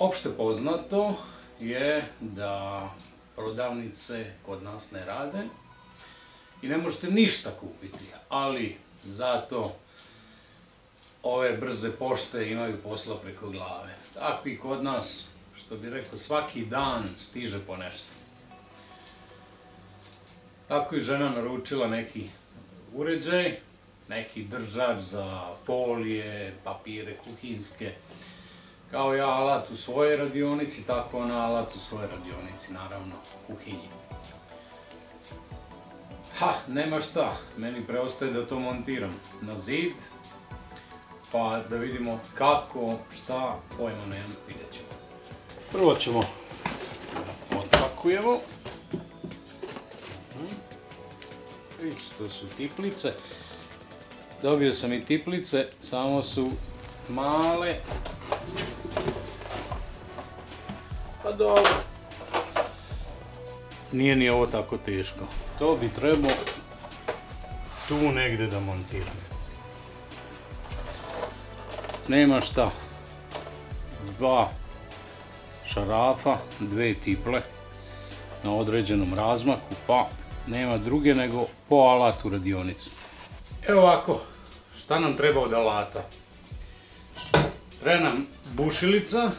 Opšte poznato je da prodavnice kod nas ne rade i ne možete ništa kupiti, ali zato ove brze pošte imaju posla preko glave. Tako i kod nas, što bi rekao, svaki dan stiže po nešto. Tako i žena naručila neki uređaj, neki držač za folije, papire kuhinske, kao ja alat u svojoj radionici, tako ona alat u svojoj radionici, naravno, kuhinji. Ha, nema šta, meni preostaje da to montiram na zid, pa da vidimo kako, šta, pojma nemam, vidjet ćemo. Prvo ćemo da odpakujemo. Vidite, to su tiplice. Dobio sam i tiplice, samo su male. Pa dobro. Nije ni ovo tako teško. To bi trebao tu negdje da. Nema šta. Dva šarafa, dve tiple na određenom razmaku, pa nema druge nego po alatu radionicu. Evo ovako, šta nam treba od alata? Treba nam bušilica,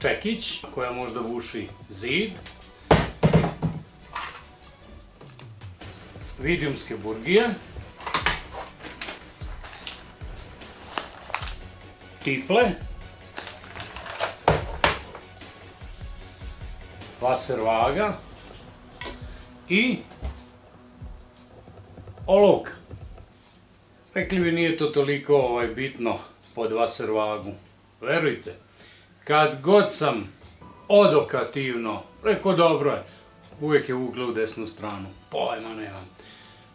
čekić, koja možda buši zid, vidijumske burgije, tiple, laser vaga i olovka. Rekli bi nije to toliko ovaj, bitno pod vaser vagu. Verujte, kad god sam odokativno, rekao dobro je, uvijek je ugla u desnu stranu, pojma nemam.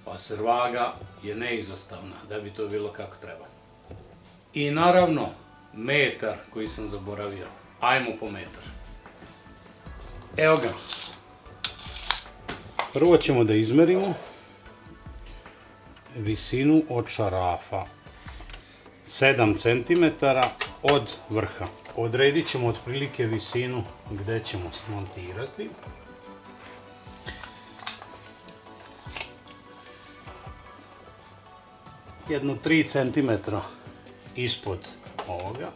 Vaser vaga je neizostavna da bi to bilo kako treba. I naravno, metar koji sam zaboravio. Ajmo po metar. Evo ga. Prvo ćemo da izmerimo visinu od šarafa. 7 cm od vrha. Odredit ćemo otprilike visinu gdje ćemo smontirati. Jedno 3 cm ispod ovoga,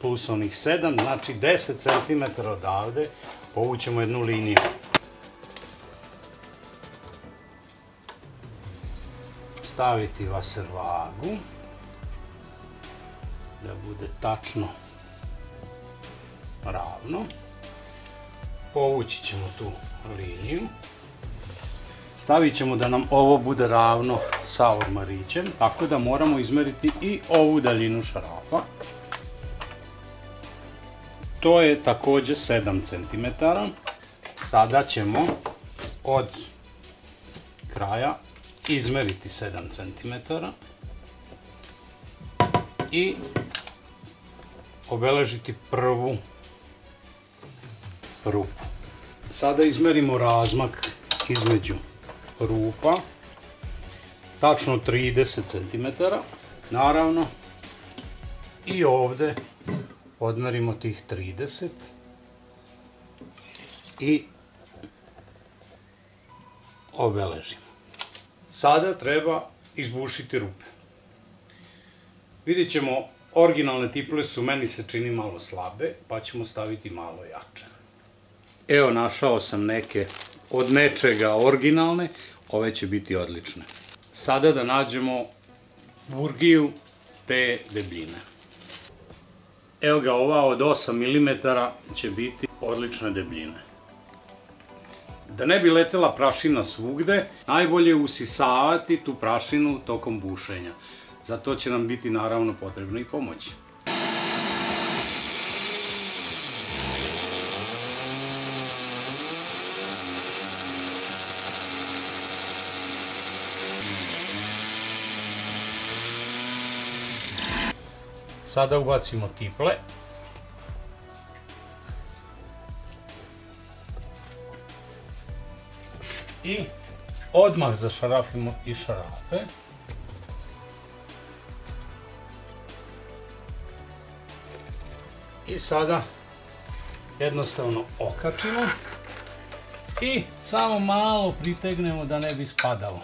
plus onih 7, znači 10 cm odavde povućemo jednu liniju. Staviti vaser vagu, da bude tačno ravno. Povući ćemo tu liniju. Stavit ćemo da nam ovo bude ravno sa ormarićem, tako da moramo izmeriti i ovu daljinu šarafa. To je također 7 cm. Sada ćemo od kraja izmeriti 7 cm i obeležiti prvu rupu. Sada izmerimo razmak između rupa, tačno 30 cm, naravno i ovdje odmerimo tih 30 i obeležimo. Sada treba izbušiti rupe. Vidjet ćemo, originalne tiple su meni se čini malo slabe, pa ćemo staviti malo jače. Evo našao sam neke od nečega originalne, ove će biti odlične. Sada da nađemo burgiju te debljine. Evo ga, ova od 8 mm će biti odlične debljine. Da ne bi letela prašina svugde, najbolje je usisavati tu prašinu tokom bušenja. Zato će nam biti naravno potrebno i pomoć. Sada ubacimo tiple. I odmah zašarafimo i šarafe. I sada jednostavno okačimo i samo malo pritegnemo da ne bi spadalo.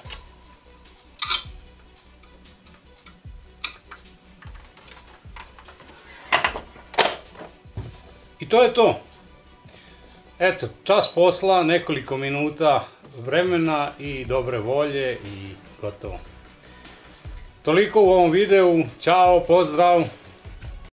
I to je to. Eto, čas posla, nekoliko minuta vremena i dobre volje i gotovo. Toliko u ovom videu. Ćao, pozdrav!